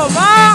Oba!